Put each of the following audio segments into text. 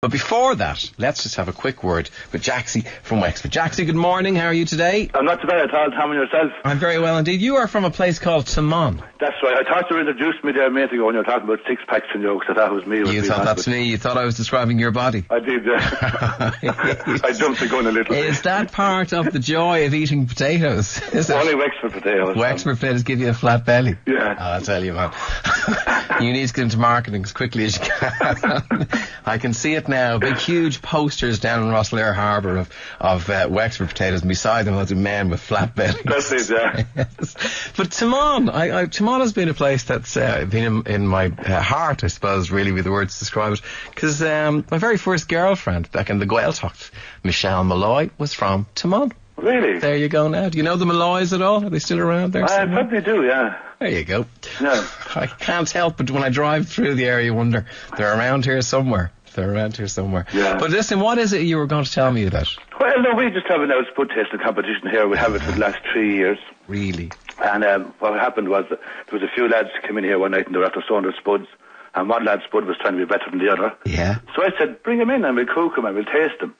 But before that, let's just have a quick word with Jacksie from Wexford. Jacksie, good morning. How are you today? I'm not too bad at all, Tom, and yourself. I'm very well indeed. You are from a place called Taghmon. That's right. I thought you introduced me there a minute ago when you were talking about six packs and jokes. I thought it was me. You thought that's me. You thought I was describing your body. I did. Uh, I jumped the gun a little. Is that part of the joy of eating potatoes? Is it? Only Wexford potatoes. Wexford potatoes give you a flat belly. Yeah. Oh, I'll tell you, man. you need to get into marketing as quickly as you can. I can see it now. Big, huge posters down in Rosslare Harbour of, of uh, Wexford potatoes, and beside them, lots of men with flat bellies. That's it, yeah. yes. But Taghmon, I, I, Taghmon has been a place that's uh, been in, in my uh, heart, I suppose, really be the words to describe it. Because um, my very first girlfriend back in the Gaeltacht, Michelle Malloy, was from Taghmon. Really? There you go now. Do you know the Malloys at all? Are they still around there? I somewhere? probably do, yeah. There you go. Yeah. I can't help but when I drive through the area, you wonder they're around here somewhere. They're around here somewhere. Yeah. But listen, what is it you were going to tell me about? Well, no, we just have an outspud tasting competition here. We have it for the last three years. Really? And um, what happened was there was a few lads came in here one night and they were after their spuds. And one lad's spud was trying to be better than the other. Yeah. So I said, bring him in and we'll cook him and we'll taste him.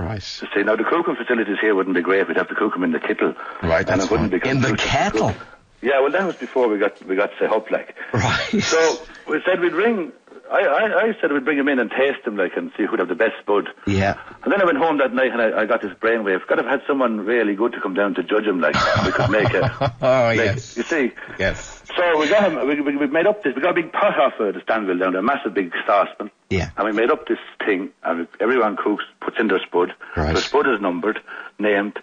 Right. To say, now the cooking facilities here wouldn't be great. We'd have to cook them in the kettle. Right. and That's it wouldn't be In the kettle. Yeah, well, that was before we got we got set up, like. Right. So we said we'd ring. I, I, I said we'd bring him in and taste him, like, and see who'd have the best spud. Yeah. And then I went home that night and I, I got this brainwave. Got to have had someone really good to come down to judge him, like, we could make it. Oh like, yes. You see. Yes. So we got him. We, we, we made up this. We got a big pot off uh, the Stanville down there, a massive big saucepan. Yeah. And we made up this thing, and everyone cooks, puts in their spud. Right. The spud is numbered, named,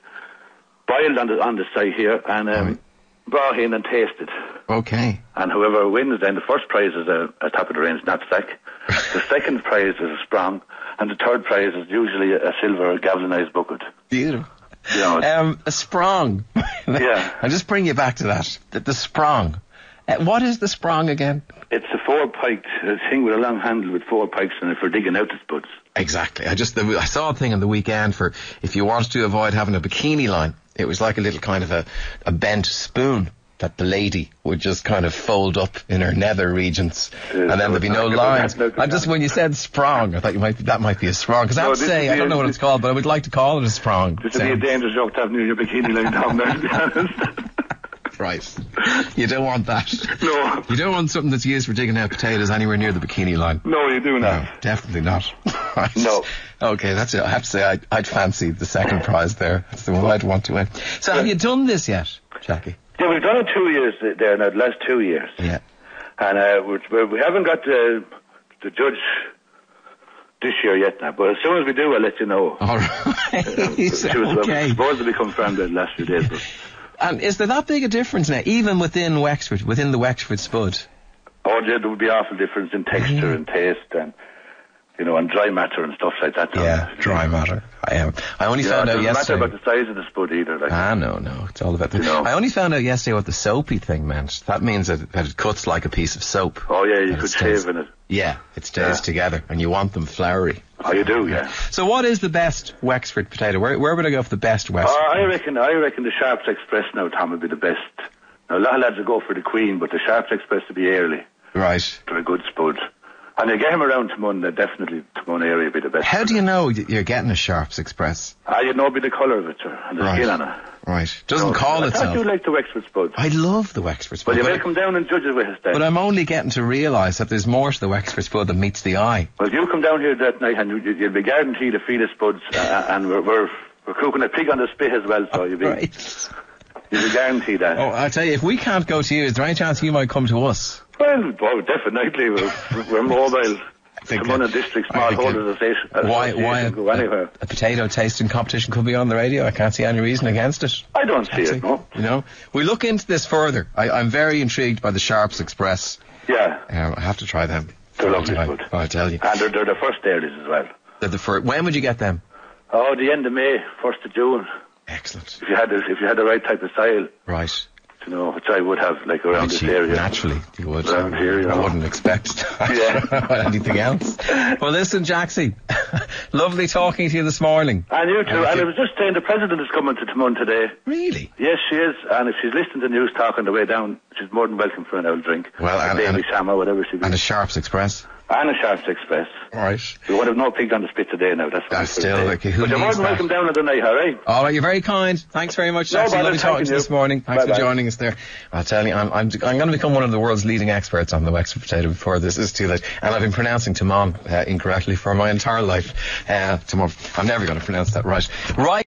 boiled on the on the side here, and um, Right. brought in and tasted. Okay. And whoever wins, then the first prize is a, a top of the range knapsack. the second prize is a sprung, and the third prize is usually a, silver galvanized bucket. Beautiful. You know, Um, a sprong. Yeah. I'll just bring you back to that. The, the sprong. Uh, what is the sprong again? it's a four piked uh, thing with a long handle with four pikes in it for digging out the spuds. Exactly. I just I saw a thing on the weekend for if you wanted to avoid having a bikini line, it was like a little kind of a, a bent spoon that the lady would just kind of fold up in her nether regions, and then there'd be no no, lines. no, no, I just when you said sprong, I thought you might that might be a sprong because I No, have to say I don't a- know what it's called, but I would like to call it a sprong. This would be a dangerous joke to have near your bikini line down there, to be honest. Right. You don't want that. No. You don't want something that's used for digging out potatoes anywhere near the bikini line. No, you do not. No, definitely not. Right. No. Okay, that's it. I have to say, I, I'd fancy the second prize there. That's the one I'd want to win. So, have you done this yet, Jackie? Yeah, we've done it two years there now, the last two years. Yeah. And uh, we're, we're, haven't got the, the judge this year yet now, but as soon as we do, I'll let you know. All right. She was okay. supposed to be confirmed the last few days, but And is there that big a difference now, even within Wexford, within the Wexford Spud? oh, yeah, there would be awful difference in texture and taste and, you know, and dry matter and stuff like that. Yeah, dry matter. I am. I only Yeah, found it out doesn't matter yesterday. about the size of the spud either. Like, Ah, no, no. It's all about the. You know. I only found out yesterday what the soapy thing meant. That means that, that it cuts like a piece of soap. oh, yeah, you it could stays- shave in it. Yeah, it stays Yeah. together, and you want them floury. Oh, you do, yeah. So, what is the best Wexford potato? Where, where would I go for the best Uh, Wexford? I reckon, I reckon the Sharpe's Express now, Tom, would be the best. Now, a lot of lads will go for the Queen, but the Sharpe's Express would be early. right. They're a good spud. And you get him around Taghmon, definitely Taghmon area would be the best. How do you know you're getting a Sharpe's Express? Ah, you know, be the colour of it, sir, and the Right. skin on it. Right. Doesn't No, call I itself. thought you like the Wexford spud. I love the Wexford Spud. Well, you but, may come down and judge it with us then. but I'm only getting to realise that there's more to the Wexford Spud than meets the eye. well, if you come down here that night and you, you'll be guaranteed a feed of spuds, uh, and we're, we're, we're cooking a pig on the spit as well, so you'll be, Right. You'll be guaranteed that. Oh, I tell you, if we can't go to you, is there any chance you might come to us? Well, oh, definitely. We're, we're mobile. think Taghmon that- and District I think Smallholders Association. Why? Why a, go anywhere. a, a potato tasting competition could be on the radio? I can't see any reason against it. I don't see Actually, it, no. You know, we look into this further. I, I'm very intrigued by the Sharpe's Express. Yeah. Um, I have to try them. They're lovely I, food. I tell you. And they're, they're the first areas as well. They're the fir- when would you get them? Oh, the end of May, first of June. Excellent. If you had the, if you had the right type of style. Right. you know, which I would have, like around Which this you- area. Naturally, you would. Around here, you I know. wouldn't expect Yeah. anything else. Well, listen, Jacksie, lovely talking to you this morning. And you too. Thank And you. I was just saying the president is coming to Taghmon today. Really? Yes, she is. And if she's listening to Newstalk on the way down, she's more than welcome for an old drink. Well, a and- Daily and- Shama, whatever she be. And a Sharpe's Express. And a Sharpe's Express. Right. We would have no pig on the spit today now. That's I'm still, okay, who But you're more than welcome down at the night, alright? All right, you're very kind. Thanks very much. No bother, lovely talking to you this morning. Thanks for Bye-bye. joining us there. I'll tell you, I'm, I'm, I'm going to become one of the world's leading experts on the Wexford potato before this is too late. And I've been pronouncing Taghmon uh, incorrectly for my entire life. Uh. I'm never going to pronounce that right. Right.